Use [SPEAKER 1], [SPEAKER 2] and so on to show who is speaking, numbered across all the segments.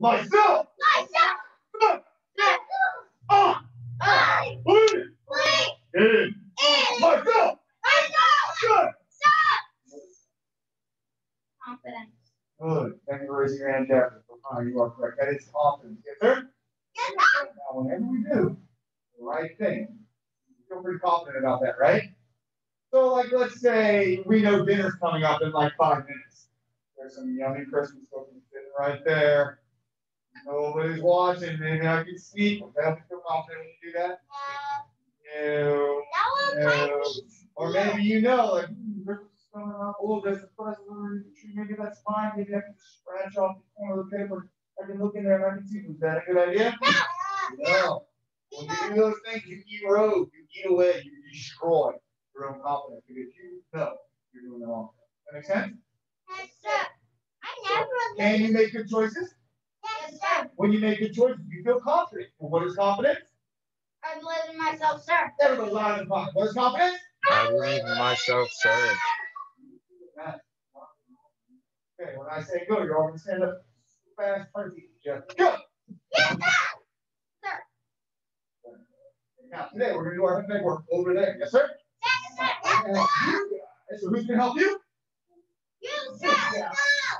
[SPEAKER 1] Myself. Myself. Uh,
[SPEAKER 2] I.
[SPEAKER 1] we.
[SPEAKER 2] We.
[SPEAKER 1] In.
[SPEAKER 2] In.
[SPEAKER 1] Myself.
[SPEAKER 2] Myself.
[SPEAKER 1] Good.
[SPEAKER 2] Confidence.
[SPEAKER 1] Good. Thank you your hand, Jeff. Uh, you are correct. That is confidence. Yes, sir?
[SPEAKER 2] Yes,
[SPEAKER 1] Now, whenever we do the right thing, feel pretty confident about that, right? So, like, let's say we know dinner's coming up in like five minutes. There's some yummy Christmas cookies sitting right there. Nobody's watching. Maybe I can sneak. Would that feel confident when you do that? No.
[SPEAKER 2] My
[SPEAKER 1] No. Or maybe you know, like, hmm, Christmas is coming up. Oh, there's a present under the tree. Maybe that's fine. Maybe I can scratch off the corner of the paper. I can look in there and I can see. Was that a good idea? No. When you do those things, you erode, you eat away, you destroy your own confidence because you know you're doing the wrong thing. That make sense?
[SPEAKER 2] Yes, sir. I never
[SPEAKER 1] Can you make good choices?
[SPEAKER 2] Yes, sir.
[SPEAKER 1] When you make good choices, you feel confident. Well, what is confidence?
[SPEAKER 2] I believe in myself, sir.
[SPEAKER 1] Everybody loud and proud. What is confidence?
[SPEAKER 3] I believe in myself, sir.
[SPEAKER 1] Okay, when I say go, you're all gonna stand up fast, crazy. Jeff. Go!
[SPEAKER 2] Yes, sir.
[SPEAKER 1] Now, today we're gonna do our big work over there. Yes, sir?
[SPEAKER 2] Yes, sir.
[SPEAKER 1] We're gonna help you guys. So who's gonna help you?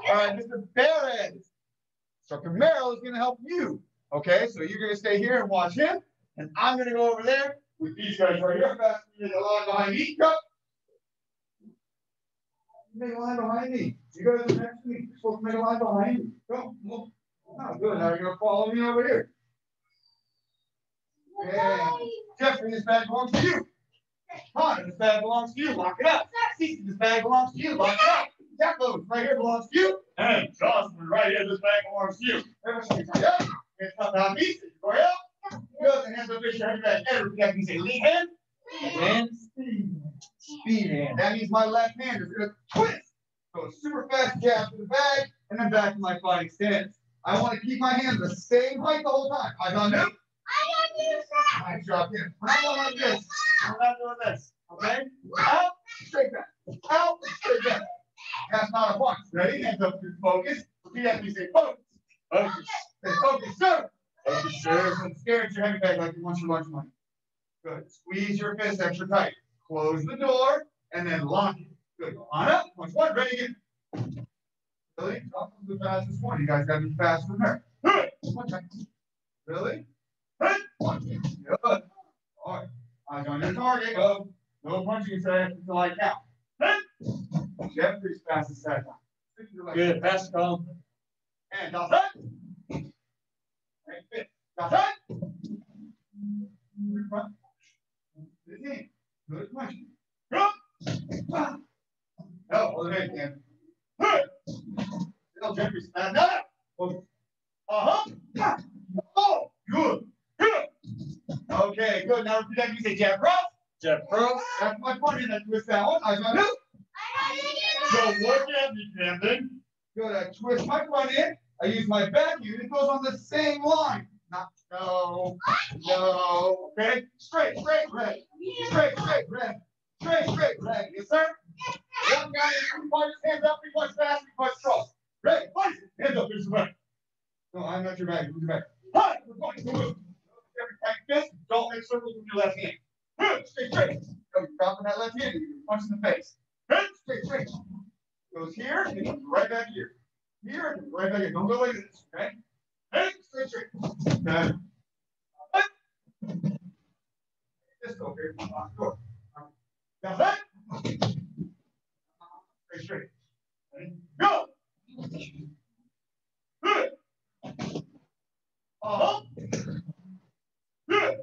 [SPEAKER 1] All right, Mr. Barrett. Dr. Merrill is gonna help you. Okay, so you're gonna stay here and watch him, and I'm gonna go over there with these guys right here. Fast, you the line behind me. Go. Make a line behind me. You guys are next to me. You're supposed to make a line behind me. Go. Oh, good. Now you're gonna follow me over here. And Jeffrey, this bag belongs to you. Connor, this bag belongs to you. Lock it up. Cece, this bag belongs to you. Lock it up. Jacko, right here belongs to you. And Jocelyn, right here, this bag belongs to you. Everybody, say, yeah. It's not that piece. Go ahead. Good. And hands up, fish, hand back. And repeat after me. Say, lead hand. And speed. Speed hand. That means my left hand is gonna twist. Go super fast jab to the bag, and then back to my fighting stance. I want to keep my hands the same height the whole time. I got new.
[SPEAKER 2] I got you, sir.
[SPEAKER 1] I drop in. We're not going like this. We're not doing this. Okay? Out, straight back. Out, straight back. That's not a punch. Ready? Hands up to focus. Repeat after me. Say focus. Focus. Say focus, sir. Focus, sir. Don't stare your heavy bag like you want your lunch money. Good. Squeeze your fist extra tight. Close the door and then lock it. Good. On up. Once one. Ready again. Really? Not the fastest one. You guys gotta be fast from there. Good. Really? Good. Good. All right. Eyes on your target. Go. No punching yourself until I count. Jeffrey's fast as that time. Stick to your leg.
[SPEAKER 4] Good, pass the cone.
[SPEAKER 1] And it. Right, it. Good punch. Good in. Good punch. Good. Ah. No, hold it in. Tell Jeffrey stand up. Uh huh. Oh, good. Good. Okay, good. Now repeat after me. Say Jeff Ross.
[SPEAKER 4] Jeff Pro.
[SPEAKER 1] That's my point. And then twist that one. I got it. So
[SPEAKER 2] sir.
[SPEAKER 1] look at me, Camden. Good. I twist my front end. I use my back unit. It goes on the same line. Not no. No. Okay. Straight, straight, red. Straight, straight, red. Straight, straight, red. Yes, sir. One guy in punch, hands up, he punch fast, he punch strong. Ready. Hands up, here's the back. No, I'm not your back, who's your back? Hi, we're going to move. Every tight fist, don't make circles with your left hand. Straight, straight. Go, dropping that left hand, punch in the face. Straight, straight. Goes here, and then right back here. Here, and right back here. Don't go like this, okay? Hey, straight, straight. Okay. Just go here. Lock the door. Straight, straight. Ready? Go. Good. Uh-huh. Good.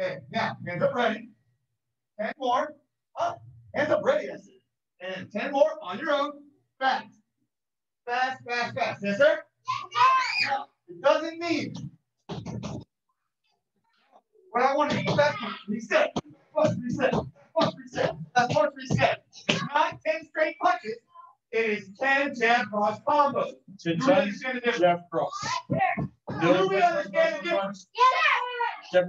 [SPEAKER 1] Okay, now, hands up ready. Ten more. Up. Hands up ready, that's it. And ten more on your own. Fast. Fast, fast, fast. Yes, sir? Now, it doesn't mean. What I want to do is that reset. Punch reset. Punch reset. That's punch reset. It's not 10 straight punches. It is 10 jab cross combos.
[SPEAKER 4] To
[SPEAKER 1] Do we
[SPEAKER 4] ten,
[SPEAKER 1] understand the difference?
[SPEAKER 4] Jeff Cross.
[SPEAKER 1] Do we understand the difference?
[SPEAKER 4] Jeff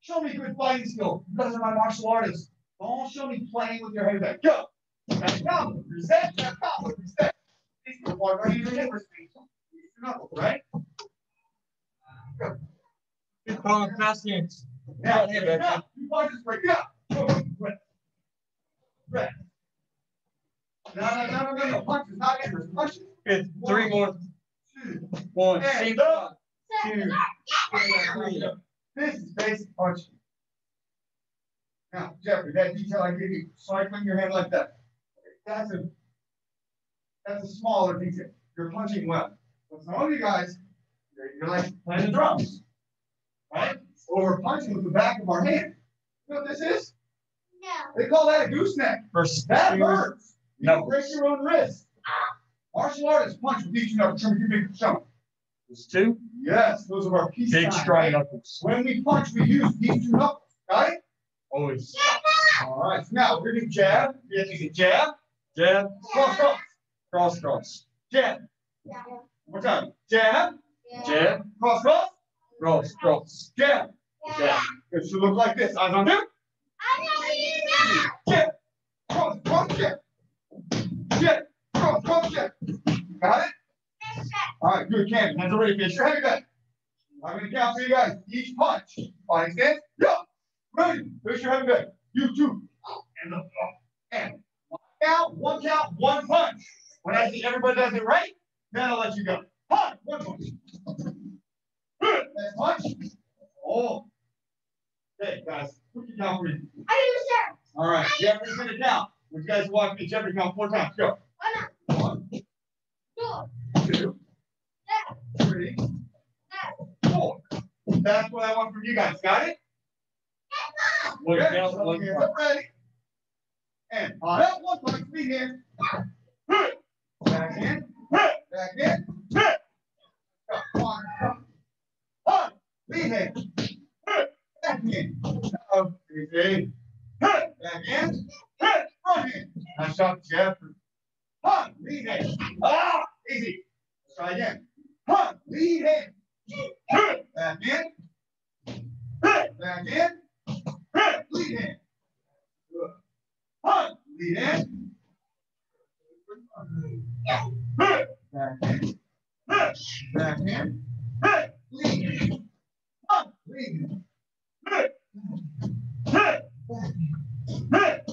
[SPEAKER 1] Show me good fighting skill. You guys are my martial artists. Don't show me playing with your head back. Go. That's combo. Reset. That's combo. Reset. These are one right here, different things. No, right?
[SPEAKER 4] Keep calling patience.
[SPEAKER 1] Now,
[SPEAKER 4] Hey,
[SPEAKER 1] break up. You punches, break it up. Right. Right. No, no, no, no, no, no, punches, not enters, punches.
[SPEAKER 4] It's three more.
[SPEAKER 1] Two.
[SPEAKER 4] One,
[SPEAKER 1] And
[SPEAKER 4] same
[SPEAKER 1] up.
[SPEAKER 4] spot. Two, three.
[SPEAKER 1] This is basic punching. Now, Jeffrey, that detail I gave you, cycling your hand like that. That's a, that's a smaller detail. You're punching well. But some of you guys, you're, you're like playing the drums. Right? Or we're punching with the back of our hand. You know what this is?
[SPEAKER 2] No.
[SPEAKER 1] They call that a gooseneck.
[SPEAKER 4] Versus
[SPEAKER 1] That
[SPEAKER 4] two.
[SPEAKER 1] hurts. You
[SPEAKER 4] No.
[SPEAKER 1] break your own wrist. Martial artists punch with each other. Show me your big show.
[SPEAKER 4] There's two.
[SPEAKER 1] Yes, those are our peace
[SPEAKER 4] Big
[SPEAKER 1] signs,
[SPEAKER 4] knuckles.
[SPEAKER 1] When we punch, we use these two knuckles. Got it?
[SPEAKER 4] Always.
[SPEAKER 1] All right. So now we're gonna do jab. We have to use a jab.
[SPEAKER 4] Jab,
[SPEAKER 1] Cross, cross.
[SPEAKER 4] cross, cross.
[SPEAKER 1] Jab. One more time. Jab.
[SPEAKER 4] Jab,
[SPEAKER 1] Cross, cross.
[SPEAKER 4] cross, cross.
[SPEAKER 1] Jab.
[SPEAKER 4] Jab.
[SPEAKER 1] It should look like this. Eyes on you. Jab. Cross, cross, jab. Jab. Cross, cross, jab. Got it? All right, good, Cam. Hands are ready. Get your heavy back. I'm gonna count for you guys. Each punch. Stance. Go. Ready. Push your heavy back. You two. And the and one count, one count, one punch. When I see everybody does it right, then I'll let you go. Punch. One punch. Good. Next punch. Oh. Okay, guys. Put your count for me. All right. Jeffrey's gonna count. Would you guys watch me? Jeffrey count four times. Go. One, two, three, four. That's what I want from you guys. Got it?
[SPEAKER 4] One
[SPEAKER 1] Okay,
[SPEAKER 4] one
[SPEAKER 1] hands up, ready. And on that one punch, feet in. Back in, back in. Come on. One, feet in. Back in. Oh, easy. Back in. Front in. Nice shot, Jeff. One, lead in. Ah, easy. Let's try again. One, lead in. Back in. Back in. Lead in. One, lead in. Back in. Back in. Lead in. One, lead in.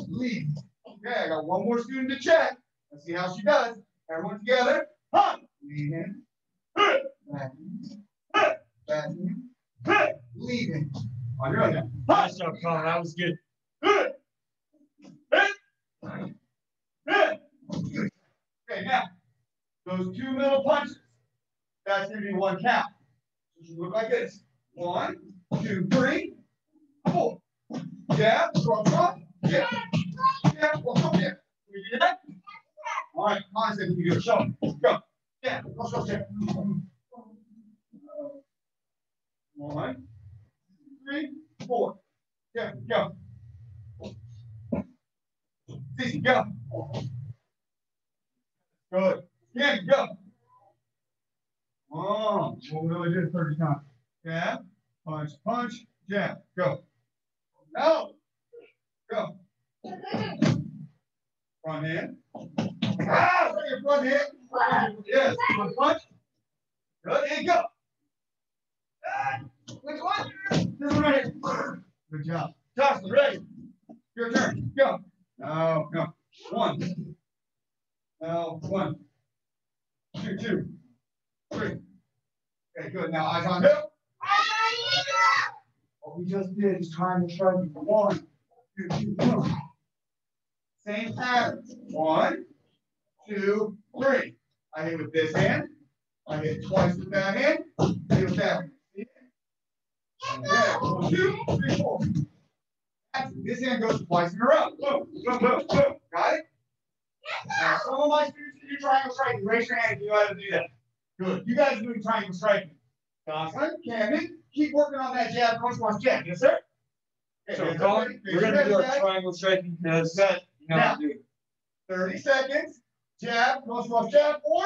[SPEAKER 1] Lead. Okay, I got one more student to check. Let's see how she does. Everyone together. One, lead in. Back in. Back in. Lead in. On oh, your own now.
[SPEAKER 4] Nice job, Colin. That was good.
[SPEAKER 1] Okay, now, those two middle punches, that's gonna be one count. It should look like this. One, two, three, four. Jab, cross, cross, jab. Jab, cross, jab. Can we do that? All right, we can do it. Show. Go. Jab, cross, cross, jab. One, three, four. Yeah, go. Easy, go. Good. Yeah, go. Oh, we'll really do it thirty times. Jab, punch, punch, jab, go. No. Go. Front hand. Ah, your front hand. Yes, one punch. Good, and go. Ah, Which one? This one right here. Good job. Jocelyn, ready? Your turn. Go. No, no. One. No, one. Two, two. Three. Okay, good. Now eyes on who? What we just did is triangle striking. One, two, two, two. Same pattern. One, two, three. I hit with this hand. I hit twice with that hand. I hit with that. Okay, one, two, three, four. That's- This hand goes twice in a row. Boom, boom, boom, boom. Got it? Now, some of my students do triangle striking. Raise your hand if you know how to do that. Good. You guys are doing triangle striking. Jocelyn, Camden, keep working on that jab, punch, punch, jab. Yes, sir? Okay,
[SPEAKER 4] So, we're gonna do
[SPEAKER 1] your
[SPEAKER 4] our triangle striking because you know to do it.
[SPEAKER 1] Thirty seconds. Jab, cross, cross, jab, or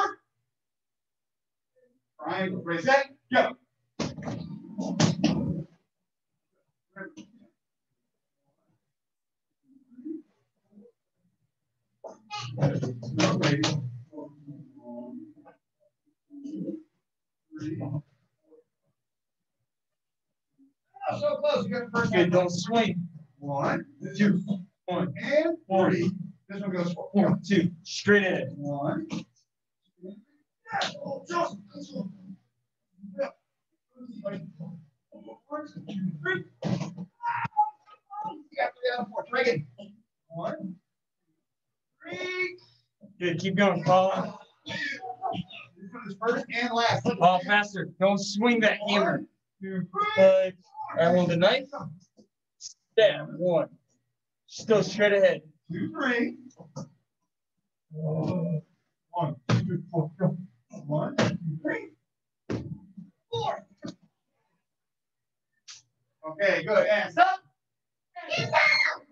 [SPEAKER 1] triangle. Ready, set, go. No, baby. three. Oh, so close. You got the first
[SPEAKER 4] Okay, don't swing.
[SPEAKER 1] One, two,
[SPEAKER 4] One,
[SPEAKER 1] and three. This one goes for
[SPEAKER 4] one, two, straight ahead.
[SPEAKER 1] one. One. Three.
[SPEAKER 4] Good, keep going, Colin.
[SPEAKER 1] This one is first and last.
[SPEAKER 4] Oh, faster. Don't swing that hammer. Two, five. I roll the knife. Stab. One. Still straight ahead.
[SPEAKER 1] Two, three. Uh, one, two, four, go. One, two, three. Four. Okay, good. And stop.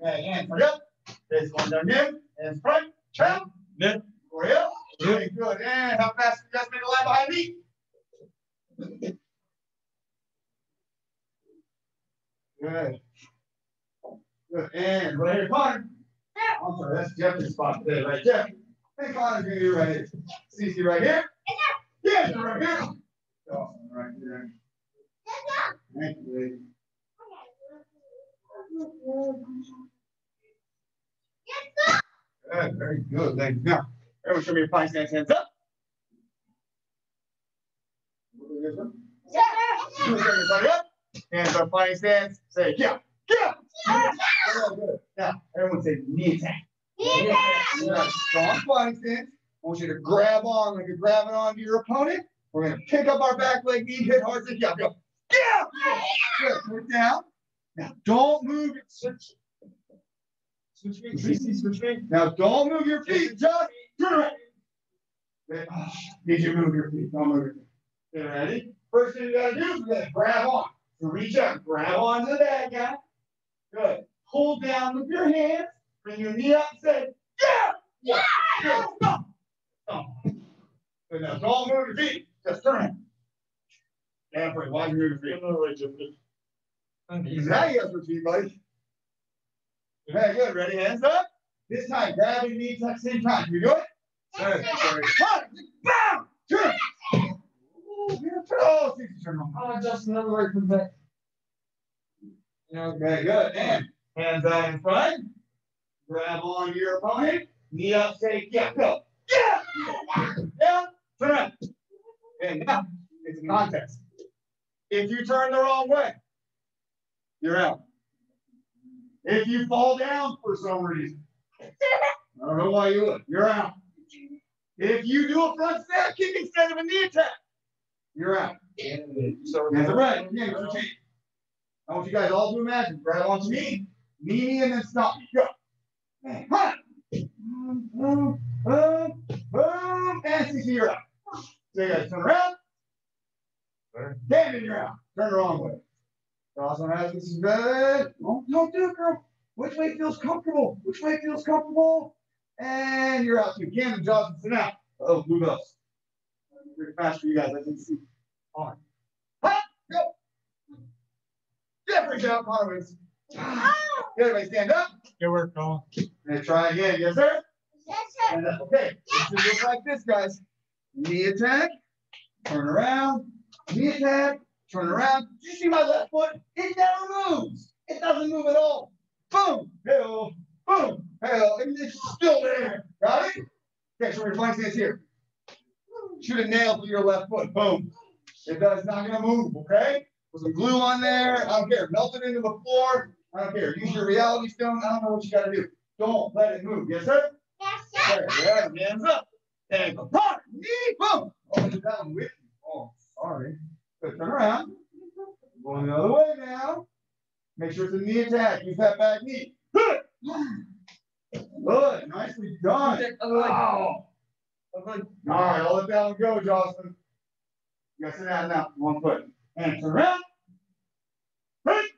[SPEAKER 1] Okay, and hurry up. This one down here. And front. Chop.
[SPEAKER 4] Good.
[SPEAKER 1] Hurry up. Okay, good. And how fast you guys make a line behind me? Good. Good. And right here, Connor. I'm sorry, that's Jeffrey's spot today, right? Jeff. Hey, Connor's gonna do right here. Cece right here. Yeah, you're right here. Awesome, right here. Thank you, lady. Good, very good. Thank you. Now, everyone show me your pine stance hands up. Right up. Hands up, pine stance. Say, yeah, yeah, yeah. Very good. Now, everyone say knee attack. Knee Yeah, strong flying stance. I want you to grab on like you're grabbing onto your opponent. We're gonna pick up our back leg, knee, hit hard, say, yeah, go. Yeah! Good, put down. Now, don't move it. Switch. Switch feet, Tracy, switch feet. Now, don't move your feet, just turn around. Good. Oh, need you move your feet, don't move your feet. Okay, ready? First thing you gotta do is we gotta grab on. So reach out, grab onto the bad guy. Good. Hold down with your hands, bring your knee up and say, yeah! Yeah! Good. Stop. Stop. Good, now don't move your feet, just turn it. Yeah, pretty, why you move your feet? Now you got your feet, buddy. Okay, good, ready, hands up. This time, grab your knees at the same time, you do it? Good, sorry. One, bam, turn. Ooh, Oh, see, turn on.
[SPEAKER 4] Oh, just another way from that.
[SPEAKER 1] Okay, good. And hands out in front. Grab on your opponent. Knee up, say, yeah, go. Yeah! Yeah, turn around. Okay, now it's a contest. If you turn the wrong way, you're out. If you fall down for some reason, I don't know why you would, you're out. If you do a front step kick instead of a knee attack, you're out.
[SPEAKER 4] So
[SPEAKER 1] That's right. Yeah, it's a team. I want you guys all to imagine. Grab onto me, me, and then stop. Go. Huh. Boom, boom, boom, boom, and CC, you're out. So you guys turn around. David, you're out. Turn the wrong way. Awesome. This is good. Don't, don't do it, girl. Which way feels comfortable? Which way feels comfortable? And you're out too. Camden Johnson, down. Oh, blue bells. Pretty fast for you guys. I can see. On. Hop, go. Jeffrey's out, Connor. Everybody stand up
[SPEAKER 4] Good work, Colin.
[SPEAKER 1] and try again. Yes, sir? And, uh, okay, it should look like this, guys. Knee attack, turn around, knee attack, turn around. Did you see my left foot? It never moves. It doesn't move at all. Boom, hell, boom, hell, and it's still there. Got it? Okay, so your flank stance here. Shoot a nail through your left foot. Boom. It does not gonna move, okay? Put some glue on there. I don't care. Melt it into the floor. I don't care. Use your reality stone. I don't know what you gotta do. Don't let it move. Yes, sir? Okay, yeah, hands up. And go. Run, knee, boom. Oh, you're down with you. Oh, sorry. Good, turn around. Going the other way now. Make sure it's a knee attack. Use that back knee. Good. Good, nicely done. Wow. Oh. All right, I'll let that one go, Jocelyn. You gotta sit down now, one foot. And turn around. Right.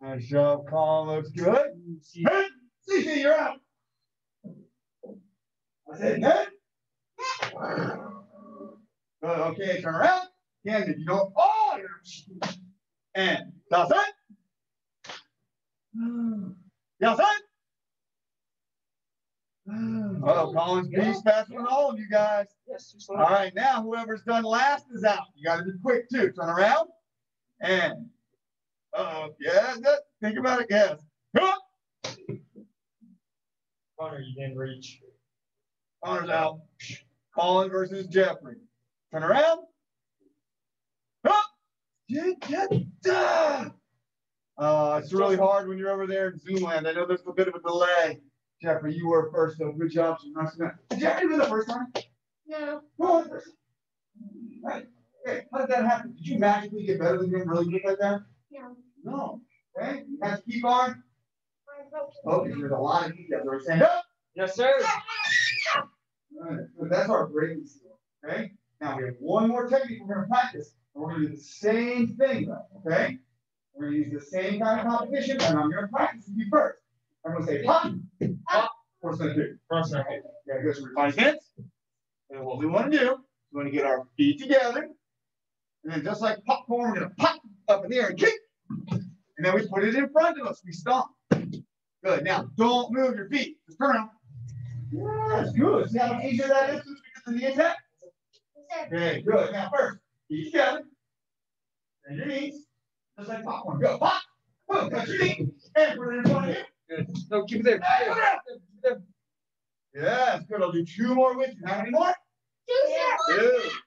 [SPEAKER 1] Nice job, Colin. Looks good. Hey, CC, you're out. I said, head. Good, okay, turn around. If you don't, oh, you're, and that's it. Yes, it. Oh, Collins Beast faster than all of you guys. Yes, All right, now whoever's done last is out. You gotta be quick too. Turn around and, uh-oh, yeah, that- think about it, yes. Huh!
[SPEAKER 4] Connor, you didn't reach.
[SPEAKER 1] Connor's out. Colin versus Jeffrey. Turn around. Huh! Yeah, yeah, duh. Uh, it's really hard when you're over there in Zoomland. I know there's a bit of a delay. Jeffrey, you were first, so good job. So nice to- Did Jeffrey win the first time?
[SPEAKER 2] No.
[SPEAKER 1] No, the first. Right. Hey, how did that happen? Did you magically get better than him really quick like that?
[SPEAKER 2] No.
[SPEAKER 1] No. Okay, you have to keep on. Oh, because there's a lot of details. Are saying, up?
[SPEAKER 4] Yes, sir.
[SPEAKER 1] So that's our breaking skill. Okay? Now we have one more technique we're gonna practice. And we're gonna do the same thing though, okay? We're gonna use the same kind of competition, and I'm gonna practice with you first. I'm gonna say pop, pop, what's gonna do?
[SPEAKER 4] Front second.
[SPEAKER 1] Yeah, go through five hands. And what we wanna do, is we wanna get our feet together. And then just like popcorn, we're gonna pop up in the air and kick. And then we put it in front of us, we stomp. Good, now, don't move your feet, just turn around. That's good, see how much easier that is since we did the knee attack? Okay, good, now first, feet together. And your knees, just like popcorn, go, pop, boom, touch your knee, and put it in front of you.
[SPEAKER 4] Good. No, keep it there.
[SPEAKER 1] Hey,
[SPEAKER 4] Keep
[SPEAKER 1] come
[SPEAKER 4] it there.
[SPEAKER 1] Yeah, that's good, I'll do two more with you, how many more?
[SPEAKER 2] Two, sir.
[SPEAKER 1] Two.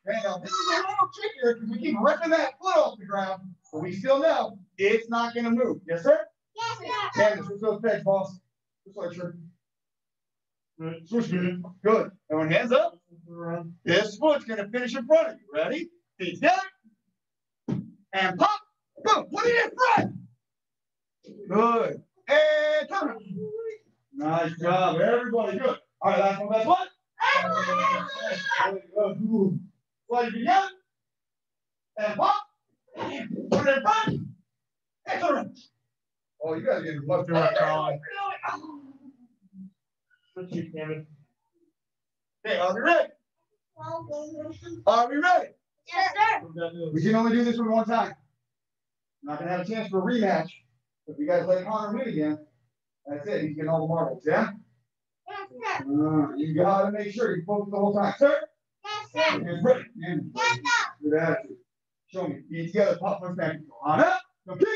[SPEAKER 1] Okay, now this is a little trickier because we keep ripping that foot off the ground, but we still know it's not gonna move. Yes, sir?
[SPEAKER 2] Yes, sir.
[SPEAKER 1] Candace, switch those pegs, boss. Just like sure. Good, switch good. Good. Everyone hands up. This foot's gonna finish in front of you. Ready? Feet together. And pop. Boom. Put it in front. Good. And turn. around. Nice job, everybody. Good. All right, last one, last one. Very good. Ooh. Slide it together. And pop. Put it in front. And turn. around. Oh, you gotta get your left and right, Colin.
[SPEAKER 4] Switch you, Cameron.
[SPEAKER 1] Okay, are we ready? Are we ready?
[SPEAKER 2] Yes, sir.
[SPEAKER 4] Move that move.
[SPEAKER 1] We can only do this one one time. Not gonna have a chance for a rematch. If you guys let Connor win again, that's it. He's getting all the marbles, yeah?
[SPEAKER 2] Yes, sir.
[SPEAKER 1] Uh, you gotta make sure you focus the whole time. Sir,
[SPEAKER 2] Yes, sir.
[SPEAKER 1] hands ready. Hands
[SPEAKER 2] Yes, sir.
[SPEAKER 1] Good attitude. Show me. Feet together, pop one back. On up. Go kick.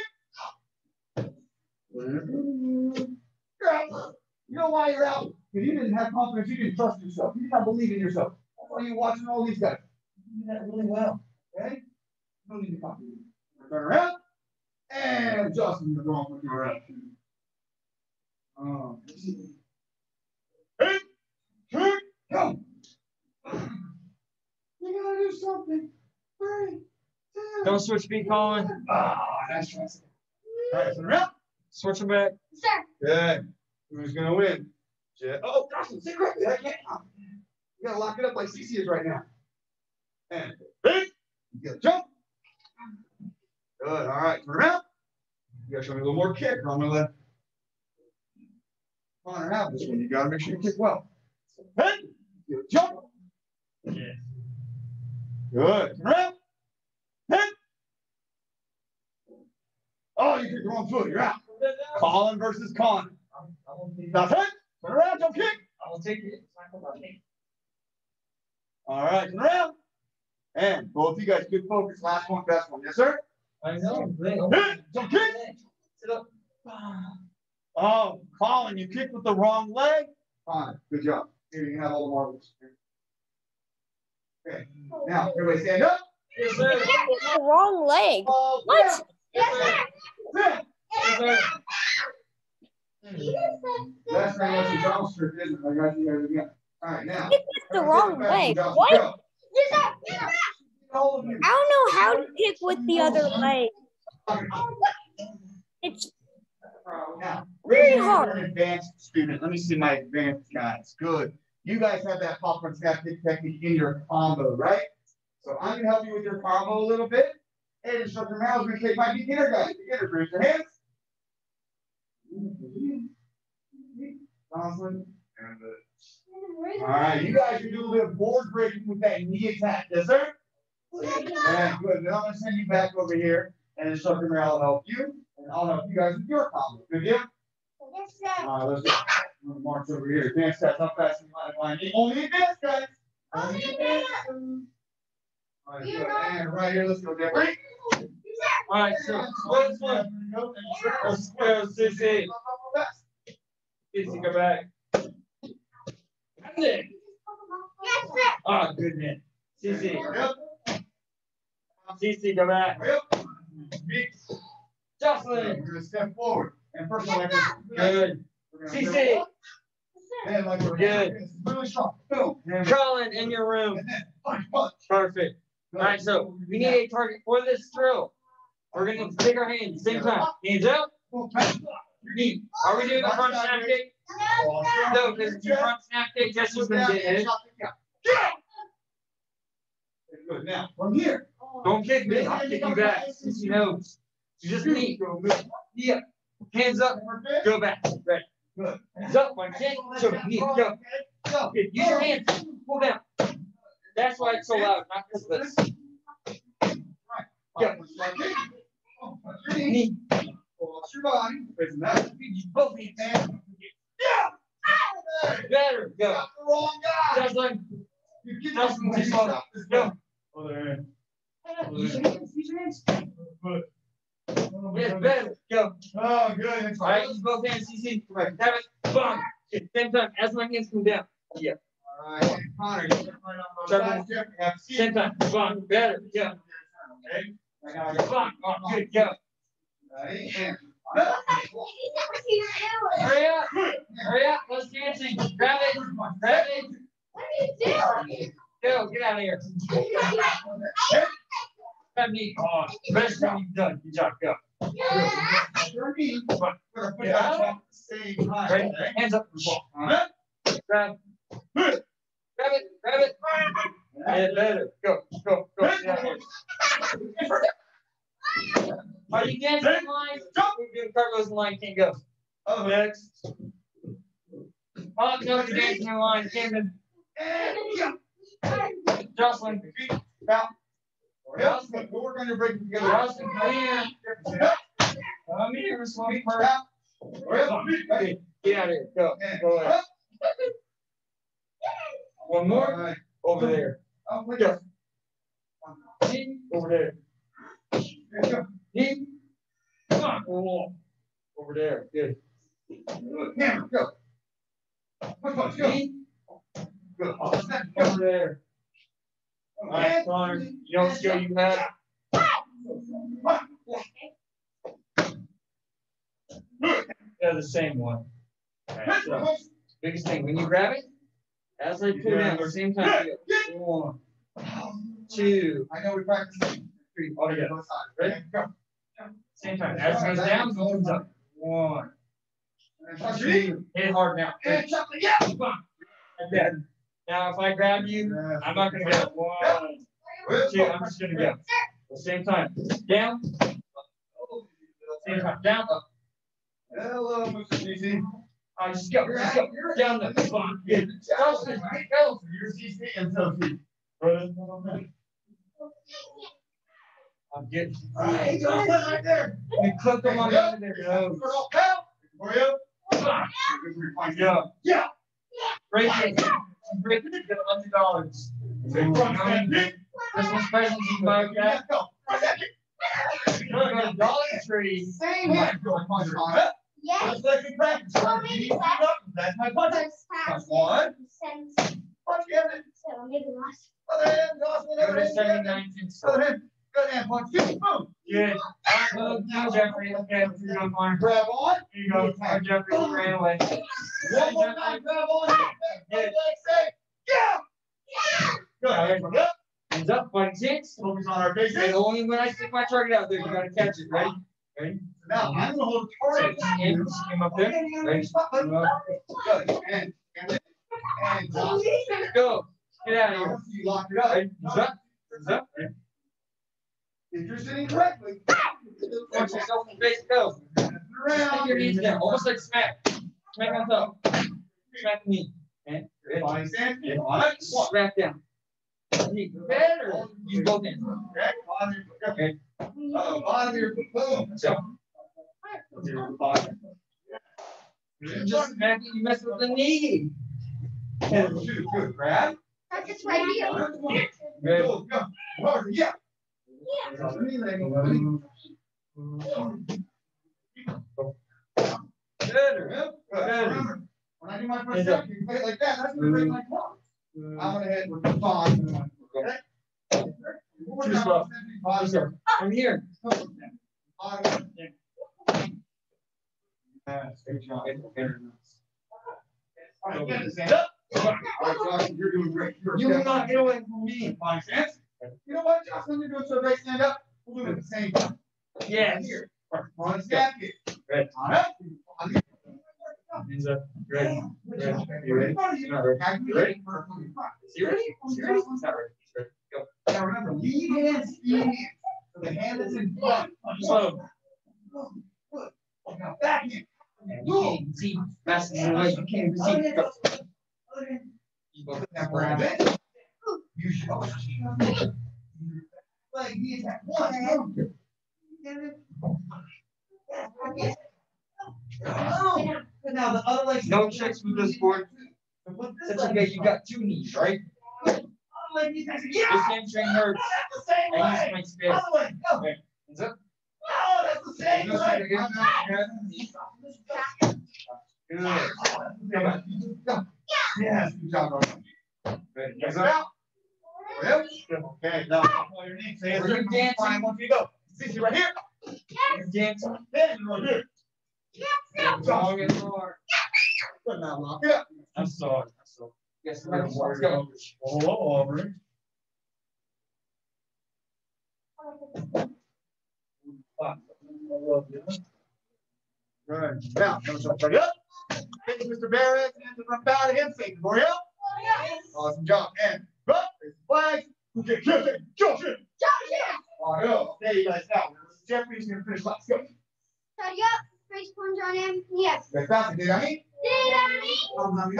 [SPEAKER 1] You know why you're out? Because you didn't have confidence. You didn't trust yourself. You did not believe in yourself. That's why you're watching all these guys. You do that really well. Okay? You don't need to copy. Turn around. And Justin, you're wrong with your around. Um, hey, two, go. You gotta do something. Three.
[SPEAKER 4] Don't switch feet, Colin.
[SPEAKER 1] Ah, nice try. All right, turn around.
[SPEAKER 4] Switch them back.
[SPEAKER 2] Sir.
[SPEAKER 1] Good. Who's gonna win? Jet. Oh, Dawson, sit correctly. I can't. You gotta lock it up like CC is right now. And big. You gotta jump. Good. All right. Turn around. You gotta show me a little more kick, or I'm gonna let Connor have this one. You gotta make sure you kick well. Hey. You gotta jump.
[SPEAKER 4] Yeah.
[SPEAKER 1] Good. Turn around. Hey. Oh, you kicked the wrong foot. You're out. Colin versus Connor.
[SPEAKER 4] I won't take
[SPEAKER 1] That's it. Turn around. Jump kick.
[SPEAKER 4] I will take it. It's not about me.
[SPEAKER 1] All right, turn around. And both of you guys, good focus. Last one, best one. Yes, sir?
[SPEAKER 4] I know. Bring
[SPEAKER 1] Hit, jump kick.
[SPEAKER 4] Sit up.
[SPEAKER 1] Oh, Colin, you kicked with the wrong leg. Fine, good job. Here, you can have all the marbles. Okay, now, everybody stand up.
[SPEAKER 4] Yes, sir.
[SPEAKER 5] The wrong leg.
[SPEAKER 1] Oh,
[SPEAKER 5] What?
[SPEAKER 2] Yes, sir.
[SPEAKER 1] yeah,
[SPEAKER 4] Yes, sir.
[SPEAKER 1] That's not what the Donald strip is. I got you guys again. All right, now.
[SPEAKER 5] Kick with the wrong leg. What?
[SPEAKER 1] Go.
[SPEAKER 2] Yes, sir. Yes, sir.
[SPEAKER 1] All of you.
[SPEAKER 5] I don't know how to kick with the other leg. It's
[SPEAKER 1] Now,
[SPEAKER 5] Very
[SPEAKER 1] raise your hand if
[SPEAKER 5] hard.
[SPEAKER 1] an advanced student. Let me see my advanced guys. Good. You guys have that popcorn snap kick technique in your combo, right? So I'm gonna help you with your combo a little bit. And instructor is gonna take my beginner guys. Beginners, raise your hands. Jocelyn. And, uh, All right, you guys can do a little bit of board breaking with that knee attack. Yes, sir? Yeah, good. Then I'm gonna send you back over here and instructor Mal will help you. And I'll help you guys with your combo. Good deal?
[SPEAKER 2] Yes, sir.
[SPEAKER 1] All right, let's go. March over here. Dance steps up fast and line line. Only advance, guys. Only advance. All right. And right here, let's go, Jeffrey.
[SPEAKER 4] All right, so first one. Let's go, Sissy. Sissy, go back. Then,
[SPEAKER 2] Yes, sir.
[SPEAKER 4] oh, good man. Sissy. Sissy, go back. Jocelyn,
[SPEAKER 1] You're gonna step forward. And first one,
[SPEAKER 4] good.
[SPEAKER 1] We're
[SPEAKER 4] Sissy,
[SPEAKER 1] we're
[SPEAKER 4] Good.
[SPEAKER 1] Really strong. Boom.
[SPEAKER 4] Colin, in your room.
[SPEAKER 1] then punch, punch.
[SPEAKER 4] Perfect. All right, so we need a target for this drill. We're gonna take our hands, same time. Hands up, knee. Are we doing a front snap kick? No, because if you front snap kick, Jesse's gonna get hit.
[SPEAKER 1] Good. Now, from here.
[SPEAKER 4] Don't kick me, I'll kick you back, since you knows. You just knee, up, hands up, go back, right.
[SPEAKER 1] Good.
[SPEAKER 4] Hands up, one kick, so knee, go.
[SPEAKER 1] Go.
[SPEAKER 4] Good, Use your hands, pull down. That's why it's so loud, not because of this.
[SPEAKER 1] Go. Like this. Punch your knee.
[SPEAKER 4] Knee,
[SPEAKER 1] Pull up your body. Raise that.
[SPEAKER 4] use both hands.
[SPEAKER 1] And. Yeah.
[SPEAKER 4] Better, go.
[SPEAKER 1] Got the wrong guy.
[SPEAKER 4] Jocelyn,
[SPEAKER 1] You get
[SPEAKER 4] Jocelyn,
[SPEAKER 1] this-
[SPEAKER 4] too slow.
[SPEAKER 1] stop this
[SPEAKER 4] Go.
[SPEAKER 1] guy. Other hand.
[SPEAKER 4] Use your hands, use your hands.
[SPEAKER 1] Good.
[SPEAKER 4] Yes, better, go.
[SPEAKER 1] Oh, good.
[SPEAKER 4] All right, use both hands, CC, right, have it, bang. At the same time, as my hands come down, yeah,
[SPEAKER 1] You on see
[SPEAKER 4] same time, better.
[SPEAKER 1] I gotta go.
[SPEAKER 4] bang, oh, good? Hurry up, hurry up, let's dancing, grab it, grab it,
[SPEAKER 2] What you
[SPEAKER 4] go, get out of here. Me, oh, you've done, good job, go. Come on. Hands up. Grab, go, go, go. Are you dancing in line? We're doing in line, can't go.
[SPEAKER 1] Oh,
[SPEAKER 4] Next. Oh, no, you're dancing in line, Camden. Jocelyn.
[SPEAKER 1] Yep. We'll work on breaking together.
[SPEAKER 4] Jocelyn, come here. Come here.
[SPEAKER 1] Yep.
[SPEAKER 4] Okay, Get out of here, go, go. One more,
[SPEAKER 1] right.
[SPEAKER 4] over there.
[SPEAKER 1] Oh.
[SPEAKER 4] Go. See, over there.
[SPEAKER 1] Here you go.
[SPEAKER 4] See? Come on, oh, over there, good.
[SPEAKER 1] Hammer, go. Push, push, go.
[SPEAKER 4] See?
[SPEAKER 1] Good. Go.
[SPEAKER 4] Over there. All right, Connor, you don't skill you have. Yeah, the same one. Right, so, biggest thing, when you grab it, as I pull down, at the same time, one, two,
[SPEAKER 1] I know we practiced.
[SPEAKER 4] three, oh, all together.
[SPEAKER 1] Both sides.
[SPEAKER 4] Ready?
[SPEAKER 1] Go.
[SPEAKER 4] Same time, as it goes down, it opens up. One,
[SPEAKER 1] And touch your knee.
[SPEAKER 4] two, hit hard now.
[SPEAKER 1] And it, yeah.
[SPEAKER 4] Like that. Now, if I grab you, I'm not gonna go, one, two, I'm just gonna go. The same time, down, same time, down.
[SPEAKER 1] Hello, Mr. CC.
[SPEAKER 4] Just go, just go, down the. Good. Jocelyn, go.
[SPEAKER 1] You're CC and so C.
[SPEAKER 4] I'm getting.
[SPEAKER 1] All right, Jocelyn, right there.
[SPEAKER 4] You clip them on the end of their nose.
[SPEAKER 1] For you.
[SPEAKER 4] Yeah.
[SPEAKER 1] Yeah.
[SPEAKER 4] Break it. Break it, get a hundred dollars. Christmas presents can buy with. You Dollar Tree.
[SPEAKER 1] Same way.
[SPEAKER 2] Yes.
[SPEAKER 1] Let's let me practice. That's my punch. Punch one. Punch the other. Other hand, Jocelyn,
[SPEAKER 4] Go
[SPEAKER 1] other
[SPEAKER 4] to
[SPEAKER 1] hand.
[SPEAKER 4] seventy-nine cents.
[SPEAKER 1] Other hand. Good hand, punch. Boom.
[SPEAKER 4] Good. Well, now Jeffrey, okay, you're going fine.
[SPEAKER 1] Grab on.
[SPEAKER 4] Here you go. Now Jeffrey ran away.
[SPEAKER 1] One more time, grab on. Good leg, say, yeah. Good. Hands up.
[SPEAKER 4] Hands up, fighting six.
[SPEAKER 1] Focus on our basics.
[SPEAKER 4] And only when I stick my target out there, you gotta catch it, ready? Ready?
[SPEAKER 1] Now, I'm gonna hold the
[SPEAKER 4] So,
[SPEAKER 1] target.
[SPEAKER 4] hands came up there. Ready?
[SPEAKER 1] Good. And, and, and, drop.
[SPEAKER 4] Uh, go. Get out of here.
[SPEAKER 1] You locked it up.
[SPEAKER 4] Up. Hands up. Ready?
[SPEAKER 1] If you're sitting correctly.
[SPEAKER 4] Punch yourself in the face. Go. Stick your knees down, almost like smack. Smack on top. Smack knee. Okay?
[SPEAKER 1] Body stand.
[SPEAKER 4] Smack down. Better. Use both hands.
[SPEAKER 1] Okay. Uh, bottom of your boom. Bottom.
[SPEAKER 4] You just it, you mess with the knee.
[SPEAKER 1] One, two, good. Grab.
[SPEAKER 2] That's just right here.
[SPEAKER 4] Good.
[SPEAKER 1] Go, go. Harder, yeah.
[SPEAKER 4] Good.
[SPEAKER 1] Remember, When I do my first step, you play it like that, that's gonna break my quad. I'm gonna hit with the five. Okay? One more
[SPEAKER 4] Two
[SPEAKER 1] time,
[SPEAKER 4] slow.
[SPEAKER 1] five,
[SPEAKER 4] Two slow. I'm here.
[SPEAKER 1] five. Yes, good job. All right, stand up. Josh, you're doing great. You're
[SPEAKER 4] You will not get away from me.
[SPEAKER 1] Fine, stance. You know what, Jocelyn, you're doing so great, stand up. We'll do it at the same time.
[SPEAKER 4] Yes.
[SPEAKER 1] Here. Step. All right.
[SPEAKER 4] Hands up. Ready?
[SPEAKER 1] Ready?
[SPEAKER 4] Ready? You ready? Ready. You ready? You ready? You ready? Not ready.
[SPEAKER 1] Now remember, lead hands, speed hands. So the hand is in front. Good. Now back in.
[SPEAKER 4] And you can't see fast enough. You can't see. Go.
[SPEAKER 1] Now grab it. You should. Like he is at one. Oh, but now the other leg's.
[SPEAKER 4] No tricks with this board. That's okay. You got two knees, right?
[SPEAKER 1] Other leg needs to-
[SPEAKER 4] This
[SPEAKER 1] Yeah.
[SPEAKER 4] hamstring hurts.
[SPEAKER 1] That's the same
[SPEAKER 4] I use
[SPEAKER 1] way.
[SPEAKER 4] my space.
[SPEAKER 1] Other way. Go.
[SPEAKER 4] Okay. Hands up.
[SPEAKER 1] Oh, that's the same
[SPEAKER 4] Go
[SPEAKER 1] way.
[SPEAKER 4] straight again. Good.
[SPEAKER 1] Come on. Go. Yes, good job, Rosie.
[SPEAKER 4] Ready.
[SPEAKER 1] Hands
[SPEAKER 4] Hands up.
[SPEAKER 1] up. Yep. Okay, now, follow your knees. Hands
[SPEAKER 4] Were you
[SPEAKER 1] up.
[SPEAKER 4] dancing?
[SPEAKER 1] Fine, one for you go. Sissy right here.
[SPEAKER 4] You dance.
[SPEAKER 1] Then right here.
[SPEAKER 4] Long and hard.
[SPEAKER 1] Good, now lock it up.
[SPEAKER 4] I'm sorry. I'm. Yes, let's go.
[SPEAKER 1] Hello, Aubrey. Good. Now, come jump right up. Thank you, Mr. Barrett, and the front bow to him, thank you for him. Awesome job. And, right, raise the flag. Okay, kill it, kill it. All right, go. There you guys now. Jeffrey's gonna finish last. Go.
[SPEAKER 2] Study up. Face punch on him. Yes.
[SPEAKER 1] Guys, fast. Did I mean?
[SPEAKER 2] Did I mean?
[SPEAKER 1] Arms on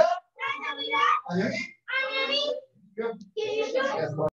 [SPEAKER 1] me up.
[SPEAKER 2] Did I mean?